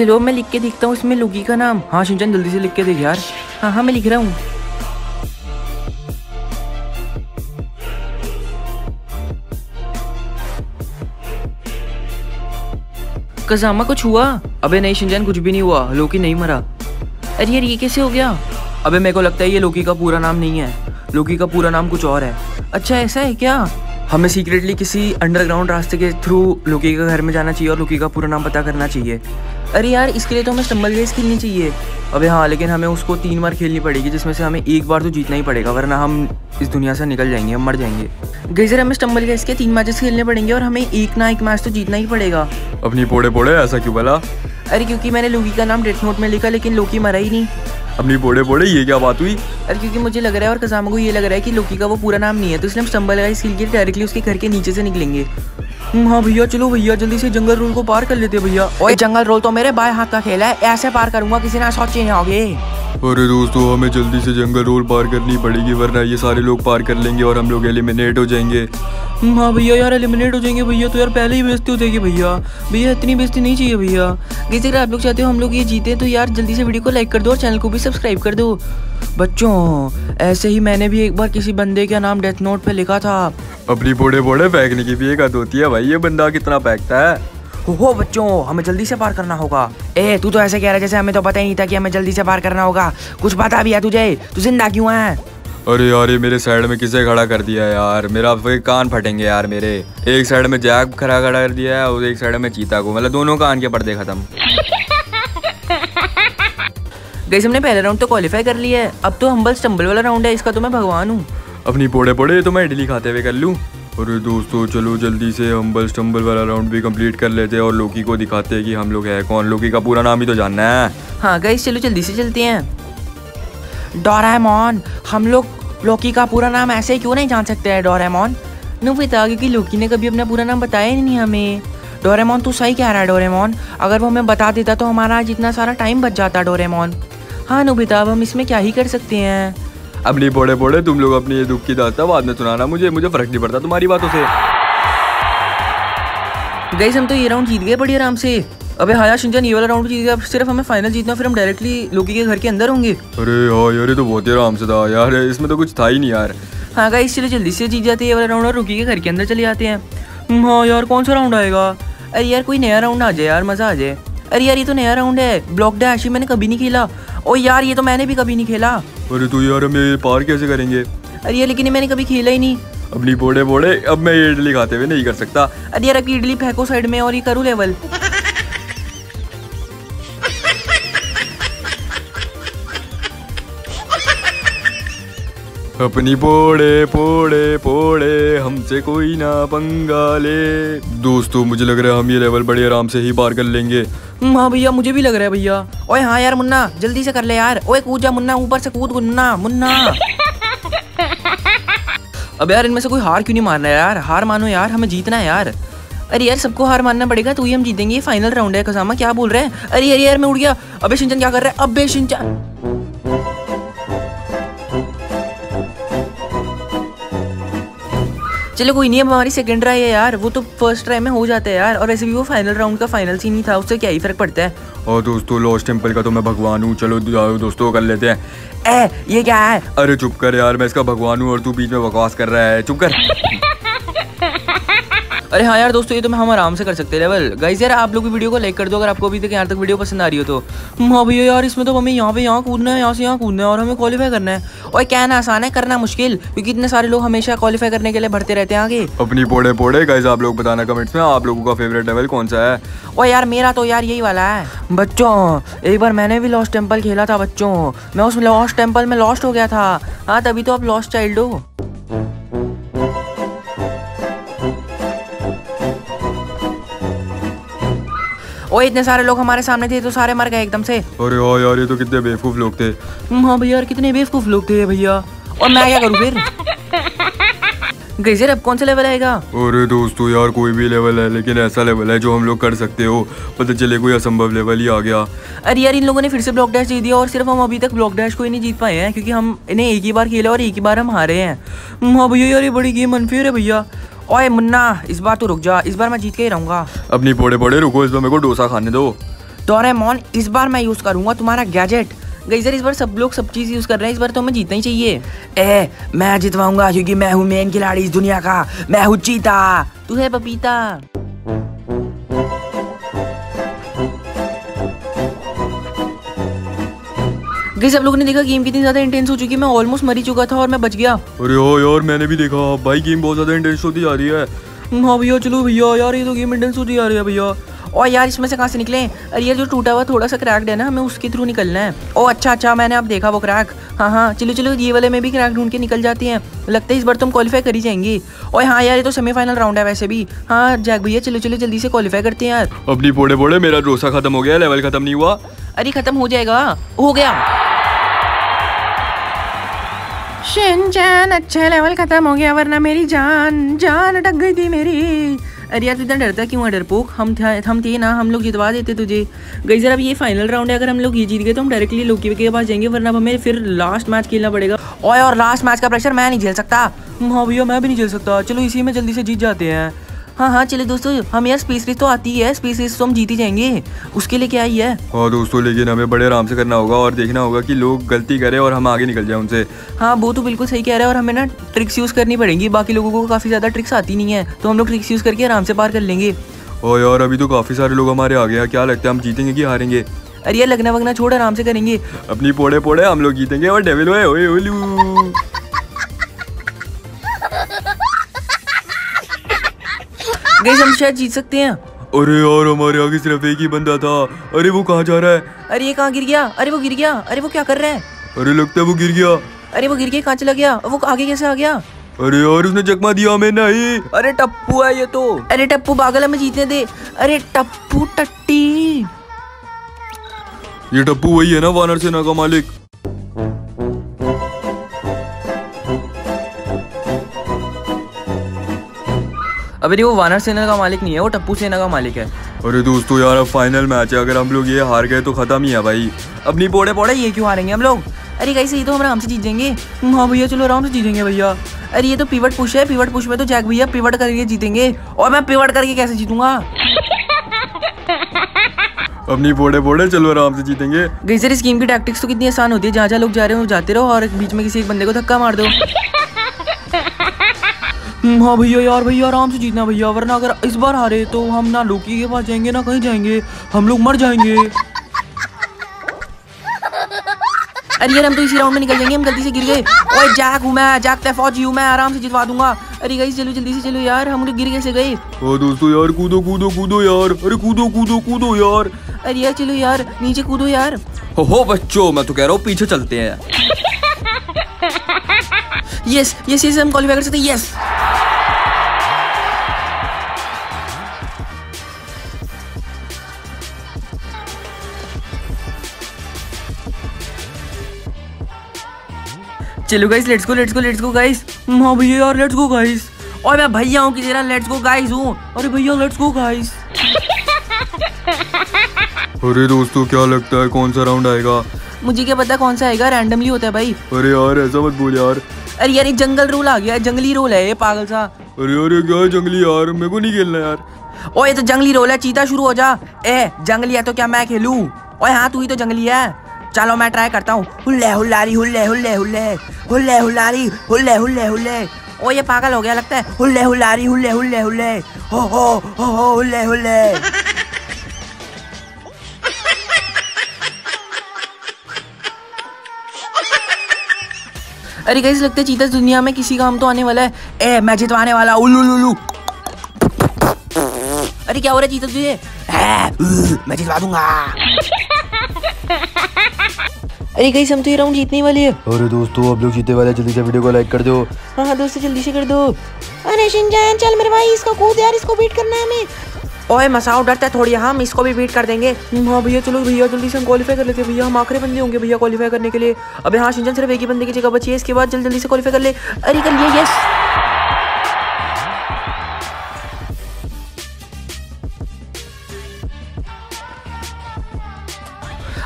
चलो, मैं लिख के देखता हूँ, इसमें लोकी का नाम। हाँ शिनचैन जल्दी से लिख के देख यार। हाँ हाँ मैं लिख रहा हूँ। कजामा कुछ हुआ? अबे नहीं शिनचैन कुछ भी नहीं हुआ। लोकी नहीं मरा। अरे यार, ये कैसे हो गया? अबे, मेरे को लगता है ये लोकी का पूरा नाम नहीं है। लोकी का पूरा नाम कुछ और है। अच्छा ऐसा है क्या? हमें सीक्रेटली किसी अंडरग्राउंड रास्ते के थ्रू लोकी के घर में जाना चाहिए और लोकी का पूरा नाम पता करना चाहिए। अरे यार इसके लिए तो हमें स्टम्बल गेस खेलनी चाहिए। अबे हाँ लेकिन हमें उसको तीन बार खेलनी पड़ेगी जिसमें से हमें एक बार तो जीतना ही पड़ेगा वरना हम इस दुनिया से निकल जाएँगे हम मर जाएँगे। गईजर हमें स्टम्बल गेस के तीन मैचेस खेलने पड़ेंगे और हमें एक ना एक मैच तो जीतना ही पड़ेगा। अपनी पोड़े पोड़े ऐसा क्यों बोला? अरे क्योंकि मैंने लोकी का नाम डेथ नोट में लिखा लेकिन लोकी मरा ही नहीं। अपनी पोड़े पोड़े ये क्या बात हुई? अरे क्योंकि मुझे लग रहा है और कसामा को ये लग रहा है कि लोकी का वो पूरा नाम नहीं है तो इसलिए हम स्टम्बल गाइस खेल के डायरेक्टली उसके घर के नीचे से निकलेंगे। हाँ भैया, चलो भैया, जल्दी से जंगल रोल को पार कर लेते भैया। और जंगल रोल तो मेरे बाएँ हाथ का खेल है, ऐसे पार करूँगा, किसी ने सोचे नहीं होगे अरे दोस्तों हमें जल्दी से जंगल रोल पार करनी पड़ेगी वरना ये सारे लोग पार कर लेंगे और हम लोग एलिमिनेट हो जाएँगे। हम्म, हाँ भैया यार एलिमिनेट हो जाएँगे भैया तो यार पहले ही बेजती हो जाएगी भैया। भैया इतनी बेइज्जती नहीं चाहिए भैया। जैसे अगर आप लोग चाहते हो हम लोग ये जीते तो यार जल्दी से वीडियो को लाइक कर दो और चैनल को भी सब्सक्राइब कर दो। बच्चों ऐसे ही मैंने भी एक बार किसी बंदे का नाम डेथ नोट पे लिखा था। अपनी पोड़े पोड़े फेंकने की भी एक होती है भाई ये बंदा कितना फेंकता है? हो बच्चों हमें जल्दी से पार करना होगा। ए तू तो ऐसे कह रहा है जैसे हमें तो पता ही नहीं था कि हमें जल्दी से पार करना होगा। कुछ पता भी है तुझे तू ज़िंदा क्यों है? अरे यार ये मेरे साइड में किसे खड़ा कर दिया यार? मेरा फिर कान फटेंगे यार मेरे। एक साइड में जैक खड़ा खड़ा कर दिया है और एक साइड में चीता को। मतलब दोनों कान के पर्दे खत्म। गई हमने पहले राउंड तो क्वालिफाई कर लिया है। अब तो हम्बल स्टम्बल वाला राउंड है इसका तो मैं भगवान हूँ। अपनी पोड़े पोड़े तो मैं इडली खाते हुए कर लूँ। अरे दोस्तों, चलो जल्दी से हम्बल स्टम्बल वाला राउंड भी कंप्लीट कर लेते हैं और लोकी को दिखाते हैं कि हम लोग है कौन। लोकी का पूरा नाम ही तो जानना है। हाँ गई चलो जल्दी से चलते हैं। डोराएमोन हम लोग लोकी का पूरा नाम ऐसे क्यों नहीं जान सकते हैं डोराएमोन नो पता, क्योंकि लोकी ने कभी अपना पूरा नाम बताया ही नहीं हमें। डोरेमोन तू सही कह रहा है डोरेमोन अगर वो हमें बता देता तो हमारा आज इतना सारा टाइम बच जाता डोरेमोन हाँ नुबिता अब हम इसमें क्या ही कर सकते हैं। अपनी पोड़े पोड़े तुम लोग अपनी ये दुख की दास्ता बाद में सुनाना मुझे मुझे फ़र्क नहीं पड़ता तुम्हारी बातों से। गई हम तो ये राउंड जीत गए बड़ी आराम से। अबे हाँ यार शिंचन ये वाला राउंड जीत गया। सिर्फ़ हमें फाइनल जीतना फिर हम डायरेक्टली लोकी के घर के अंदर होंगे। अरे हाँ यार ये तो बहुत ही आराम से था यार इसमें तो कुछ था ही नहीं यार। हाँ गाइस चलो जल्दी से जीत जाते हैं ये वाला राउंड और रुकी के घर के अंदर चले जाते हैं। हम्म, हाँ यार कौन सा राउंड आएगा? अरे यार कोई नया राउंड आ जाए यार मज़ा आ जाए। अरे यार ये तो नया राउंड है। ब्लॉक डैश मैंने कभी नहीं खेला। ओ यार ये तो मैंने भी कभी नहीं खेला। अरे तो यार हम ये पार कैसे करेंगे? अरे यार लेकिन मैंने कभी खेला ही नहीं। अपनी बोड़े बोड़े अब मैं ये इडली खाते हुए नहीं कर सकता। अरे यार इडली फेंको साइड में और ये करूँ लेवल अपनी पोड़े पोड़े पोड़े हमसे कोई ना पंगा ले दोस्तों मुझे लग रहा है हम ये लेवल बड़े आराम से ही पार कर लेंगे। हम्म, हाँ भैया मुझे भी लग रहा है भैया। ओए हाँ यार मुन्ना जल्दी से कर ले यार। ओए कूद जा मुन्ना ऊपर से कूद मुन्ना मुन्ना। अब यार इनमें से कोई हार क्यों नहीं मारना है यार? हार मानो यार हमें जीतना है यार। अरे यार सबको हार मानना पड़ेगा तो ही हम जीतेंगे। ये फाइनल राउंड है कसामा क्या बोल रहे हैं? अरे अरे यार मैं उड़ गया। अबे शिंचन क्या कर रहा है? अबे शिंचन चलो कोई नहीं अब हमारी सेकंड ट्राई है यार। वो तो फ़र्स्ट ट्राई में हो जाता है यार। और वैसे भी वो फाइनल राउंड का फाइनल सीन ही था उससे क्या ही फ़र्क पड़ता है? और दोस्तों लॉस्ट टेंपल का तो मैं भगवान हूँ। चलो दोस्तों कर लेते हैं। ए ये क्या है? अरे चुप कर यार मैं इसका भगवान हूँ और तू बीच में बकवास कर रहा है। चुप कर। अरे हाँ यार दोस्तों ये तो हम आराम से कर सकते हैं लेवल गाइस यार आप लोग भी वीडियो को लाइक कर दो अगर आपको अभी तक यहाँ तक वीडियो पसंद आ रही हो तो। हाँ भैया यार इसमें तो हमें यहाँ पे यहाँ कूदना है यहाँ से यहाँ कूदना है और हमें क्वालिफाई करना है। और कहना आसान है? करना मुश्किल क्योंकि इतने सारे लोग हमेशा क्वालिफाई करने के लिए भरते रहते हैं आगे। अपनी पोड़े पोड़े गाइस आप लोग बताना कमेंट्स में आप लोगों का फेवरेट लेवल कौन सा है? ओ यार मेरा तो यार यही वाला है। बच्चों एक बार मैंने भी लॉस्ट टेंपल खेला था बच्चों। मैं उस लॉस्ट टेंपल में लॉस्ट हो गया था। हाँ तभी तो आप लॉस्ट चाइल्ड हो। ओ इतने सारे लोग हमारे सामने थे तो सारे मर गए एकदम से। अरे हाँ यार ये तो कितने बेवकूफ़ लोग थे। हम्म, हाँ भैया यार कितने बेवकूफ़ लोग थे भैया। और मैं क्या करूँ फिर? गईजर अब कौन सा लेवल आएगा? अरे दोस्तों यार कोई भी लेवल है लेकिन ऐसा लेवल है जो हम लोग कर सकते हो। पता चले कोई असंभव लेवल ही आ गया। अरे यार इन लोगों ने फिर से ब्लॉक डैश जीत दिया और सिर्फ़ हम अभी तक ब्लॉक डैश को ही नहीं जीत पाए हैं क्योंकि हम इन्हें एक ही बार खेला और एक ही बार हम हारे हैं। हम्म, हाँ भैया यार ये बड़ी गेम अनफेयर है भैया। ओए मुन्ना इस बार तू रुक जा इस बार मैं जीत के ही रहूँगा। अपनी पोड़े पोड़े रुको इस बार मेरे को डोसा खाने दो। तो डोरेमोन इस बार मैं यूज़ करूँगा तुम्हारा गैजेट। गईजर इस बार सब लोग सब चीज़ यूज़ कर रहे हैं इस बार तो हमें जीतना ही चाहिए। ए मैं जितवाऊँगा क्योंकि मैं हूँ मेन खिलाड़ी इस दुनिया का। मैं हूँ चीता। तू है पपीता। गई सब लोगों ने देखा गेम कितनी ज़्यादा इंटेंस हो चुकी है। मैं ऑलमोस्ट मरी चुका था और मैं बच गया। अरे हाँ यार मैंने भी देखा। भाई गेम बहुत ज़्यादा इंटेंस होती जा रही है। हाँ भैया चलो भैया यार ये तो गेम इंटेंस होती जा रही है भैया। और यार इसमें से कहाँ से निकले अरे ये जो टूटा हुआ थोड़ा सा क्रैक्ड है ना हमें उसके थ्रू निकलना है। ओ अच्छा अच्छा मैंने अब देखा वो क्रैक हाँ हाँ चलो चलो ये वाले में भी क्रैक ढूंढ के निकल जाती हैं। लगता है इस बार तुम क्वालिफाई कर ही जाएँगे। और हाँ यार ये तो सेमीफाइनल राउंड है वैसे भी। हाँ जैक भैया चलो चलो जल्दी से क्वालिफाई करते हैं यार। अपनी पोड़े पोड़े मेरा डोसा खत्म हो गया लेवल खत्म नहीं हुआ। अरे खत्म हो जाएगा। हो गया। शिनचैन अच्छे लेवल खत्म हो गया वरना मेरी जान जान अटक गई थी मेरी। अरे यार इतना डरता क्यों है? डरपोक हम थे हम थे ना हम लोग जितवा देते तुझे। गई जरा अब ये फाइनल राउंड है अगर हम लोग ये जीत गए तो हम डायरेक्टली लोकी के पास जाएँगे वरना हमें फिर लास्ट मैच खेलना पड़ेगा। और, और लास्ट मैच का प्रेशर मैं नहीं झेल सकता। हाँ भैया मैं भी नहीं झेल सकता। चलो इसी में जल्दी से जीत जाते हैं। हाँ हाँ चले दोस्तों हम यार स्पेस रेस तो आती है स्पेस रेस तो हम जीत जाएँगे। उसके लिए क्या ही है? हाँ दोस्तों लेकिन हमें बड़े आराम से करना होगा और देखना होगा कि लोग गलती करें और हम आगे निकल जाए उनसे। हाँ वो तो बिल्कुल सही कह रहा है और हमें ना ट्रिक्स यूज़ करनी पड़ेंगी। बाकी लोगों को काफ़ी ज़्यादा ट्रिक्स आती नहीं है तो हम लोग ट्रिक्स यूज़ करके आराम से पार कर लेंगे। और यार अभी तो काफ़ी सारे लोग हमारे आ गए हैं। क्या लगता है हम जीतेंगे कि हारेंगे? अरे यार लगना वगना छोड़ आराम से करेंगे। अपनी पोड़े पोड़े हम लोग जीतेंगे और डेविल ओए ओए गई हम शायद जीत सकते हैं। अरे यार हमारे आगे सिर्फ़ एक ही बंदा था। अरे वो कहाँ जा रहा है? अरे ये कहाँ गिर गया? अरे वो गिर गया। अरे वो क्या कर रहा है? अरे लगता है वो गिर गया। अरे वो गिर के कहाँ चला गया? वो आगे कैसे आ गया? अरे यार उसने चकमा दिया हमें नहीं। अरे टप्पू है ये तो। अरे टप्पू पागल हमें जीतने दे। अरे टप्पू टट्टी। ये टप्पू वही है ना वानर सेना का मालिक। अबे नहीं वो वानर सेना का मालिक नहीं है वो टप्पू सेना का मालिक है। अरे दोस्तों यार अब फाइनल मैच है अगर हम लोग ये हार गए तो खत्म ही है भाई। अपनी पोड़े पोड़े ये क्यों हारेंगे हम लोग? अरे कैसे ये तो हम आराम से जीत जाएँगे हाँ भैया चलो आराम से जीतेंगे भैया। अरे ये तो पिवट पुश है पिवट पुश में तो जैक भैया पिवट करके जीतेंगे। और मैं पिवट करके कैसे जीतूँगा? अपनी पोड़े पोड़े चलो आराम से जीतेंगे। गई सर इस गेम की टैक्टिक्स तो कितनी आसान होती है। जहाँ जहाँ लोग जा रहे हो जाते रहो और बीच में किसी एक बंदे को धक्का मार दो। हाँ भैया यार भैया आराम से जीतना भैया वरना अगर इस बार हारे तो हम ना लोकी के पास जाएँगे ना कहीं जाएँगे हम लोग मर जाएँगे। अरे यार हम तो इसी राउंड में निकल जाएँगे हम गलती से गिर गए। ओए जैक हूँ मैं जैक ते फौजी हूँ मैं आराम से जितवा दूँगा। अरे गाइस चलो जल्दी से चलो यार हम लोग गिर कैसे गए? ओ दोस्तों यार कूदो कूदो कूदो यार अरे कूदो कूदो कूदो यार। अरे यार चलो यार नीचे कूदो यार। हो हो बच्चों मैं तो कह रहा हूँ पीछे चलते हैं। यस यस यस हम क्वालिफाई कर सकते यस चलो guys let's go let's go let's go guys हाँ भैया यार लेट्स गो गाइस और मैं भैया हूँ कि तेरा लेट्स गो गाइस हूँ. अरे भैया लेट्स गो गाइस अरे दोस्तों, क्या लगता है कौन सा राउंड आएगा? मुझे क्या पता कौन सा आएगा? रैंडमली होता है भाई। अरे यार ऐसा मत बोल यार। अरे यार ये जंगल रूल आ गया। है जंगली रोल है ये पागल सा। अरे यार ये क्या है जंगली यार? मेरे को नहीं खेलना यार। ओए ये तो जंगली रोल है। चीता शुरू हो जा। ए जंगली है तो क्या मैं खेलूं? ओए हाँ तू ही तो जंगली है। चलो मैं ट्राई करता हूँ। हुल्ले हुल्लारी हुल्ले हुल्ले हुल्ले। हुल्ले हुल्लारी हुल्ले हुल्ले हुल्ले। ओ ये पागल हो गया लगता है। हुल्ले हुल्लारी हुल्ले हुल्ले हुल्ले। हो हो हो हो हुल्ले हुल्ले। अरे कैसे लगता है चीता दुनिया में किसी काम तो आने वाला है? ए मैं जितवाने वाला उल्लू लुलू अरे क्या हो रहा है चीता तुझे? मैं जितवा दूँगा। अरे कहीं हम तो ये राउंड जीतने वाले है। अरे दोस्तों अब लोग जीते वाले जल्दी से वीडियो को लाइक कर दो। हाँ हाँ दोस्तों जल्दी से कर दो। अरे शिनचैन चल मेरे भाई इसको कूद यार इसको बीट करना है हमें। ओए मसाओ डरता है थोड़ी हम इसको भी बीट कर देंगे। हाँ भैया चलो भैया जल्दी से हम क्वालिफाई कर लेते हैं भैया। हम आखिरी बंदे होंगे भैया क्वालिफाई करने के लिए। अबे हाँ शिनचैन सिर्फ़ एक ही बंदे की जगह बची है इसके बाद जल्दी जल्दी से क्वालिफाई कर ले। अरे कर लिए यस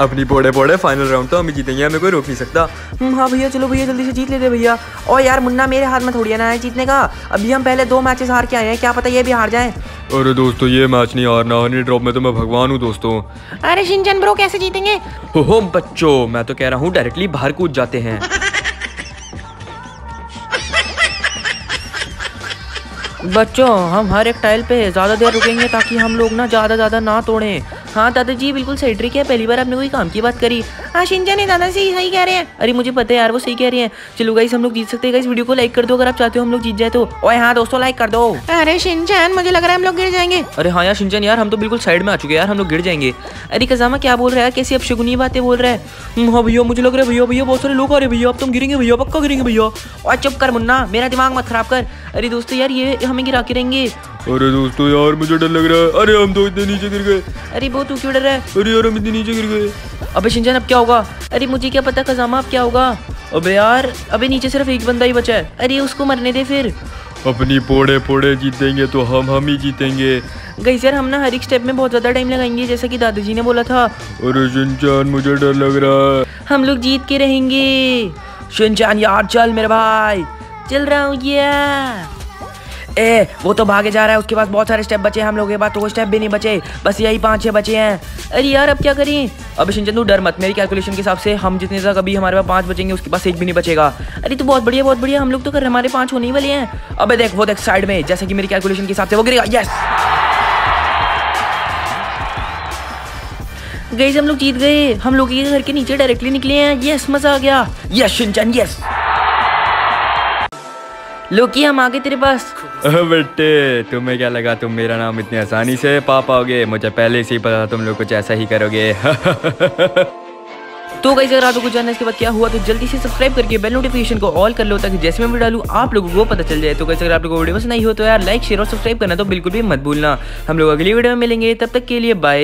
अपनी पोड़े पोड़े फाइनल राउंड तो हम ही जीतेंगे हमें कोई रोक नहीं सकता। हम्म, हाँ भैया चलो भैया जल्दी से जीत लेते भैया। और यार मुन्ना मेरे हाथ में थोड़ी ना है जीतने का। अभी हम पहले दो मैचेस हार के आए हैं क्या पता ये भी हार जाए। अरे दोस्तों ये मैच नहीं हारना हनी ड्रॉप में तो मैं भगवान हूँ दोस्तों। अरे शिनचैन ब्रो कैसे जीतेंगे? हो हो बच्चों मैं तो कह रहा हूँ डायरेक्टली बाहर कूद जाते हैं। बच्चों हम हर एक टाइल पे ज़्यादा देर रुकेंगे ताकि हम लोग ना ज़्यादा ज़्यादा ना तोड़ें। हाँ दादाजी बिल्कुल सही ट्रिक है पहली बार आपने कोई काम की बात करी। हाँ शिनचैन दादा सही सही कह रहे हैं। अरे मुझे पता है यार वो सही कह रही हैं। चलो गाइस हम लोग जीत सकते हैं। गाइस वीडियो को लाइक कर दो अगर आप चाहते हो हम लोग जीत जाए तो। ओए हाँ दोस्तों लाइक कर दो। अरे शिनचैन मुझे लग रहा है हम लोग गिर जाएँगे। अरे हाँ यार शिंचन यार हम तो बिल्कुल साइड में आ चुके हैं यार हम लोग गिर जाएँगे। अरे कजामा क्या बोल रहा है कैसी अपशगुनी बातें बोल रहा है? हम्म, हाँ भैया मुझे लग रहा है भैया भैया बहुत सारे लोग आ रहे हैं भैया। अब तुम गिरेंगे भैया पक्का गिरेंगे भैया। और चुप कर मुन्ना मेरा दिमाग मत खराब कर। अरे दोस्तों यार ये हमें गिरा के रहेंगे। अरे दोस्तों यार मुझे डर लग रहा है। अरे हम तो इतने नीचे गिर गए। अरे वो तू क्यों डर रहा है? अरे यार हम इतने नीचे गिर गए। अबे शिंचन अब क्या होगा अरे मुझे क्या पता कजामा अब क्या होगा। अबे यार अबे नीचे सिर्फ़ एक बंदा ही बचा है। अरे उसको मरने दे फिर। अपनी पोड़े पोड़े जीतेंगे तो हम हम ही जीतेंगे। गई सर हम ना हर एक स्टेप में बहुत ज़्यादा टाइम लगाएँगे जैसा कि दादाजी ने बोला था। अरे शिनचान मुझे डर लग रहा है। हम लोग जीत के रहेंगे। शिनचान यार चल मेरे भाई। चल रहा हूँ ये ए, वो तो भागे जा रहा है, उसके पास बहुत सारे स्टेप बचे हैं, हम लोग के पास तो वो स्टेप भी नहीं बचे। बस यही पाँच छः बचे हैं। अरे यार, अब क्या करें? शिनचन, तू डर मत, मेरी कैलकुलेशन के हिसाब से हम जितने तक अभी हमारे पास पाँच बचेंगे, उसके पास एक भी नहीं बचेगा। अरे तो बहुत बढ़िया बहुत बढ़िया, हम लोग तो कर हमारे पाँच होने वाले हैं। अब देख, वो देख साइड में, जैसे कि मेरी कैलकुलेशन के हिसाब से वो गिरेगा। यस गई हम लोग जीत गए। हम लोग ये घर के नीचे डायरेक्टली निकले हैं। यस मज़ा आ गया। यस शिनचन यस लोकी हम आगे तेरे पास। बेटे तुम्हें क्या लगा तुम मेरा नाम इतनी आसानी से पा पाओगे? मुझे पहले से ही पता था तुम लोग कुछ ऐसा ही करोगे। तो गई अगर आपको कुछ जानना इसके बाद क्या हुआ तो जल्दी से सब्सक्राइब करके बेल नोटिफिकेशन को ऑल कर लो ताकि जैसे मैं वीडियो डालूं आप लोगों को पता चल जाए। तो कैसे अगर आप लोगों को वीडियो पसंद नहीं हो तो यार लाइक शेयर और सब्सक्राइब करना तो बिल्कुल भी मत भूलना। हम लोग अगली वीडियो में मिलेंगे तब तक के लिए बाय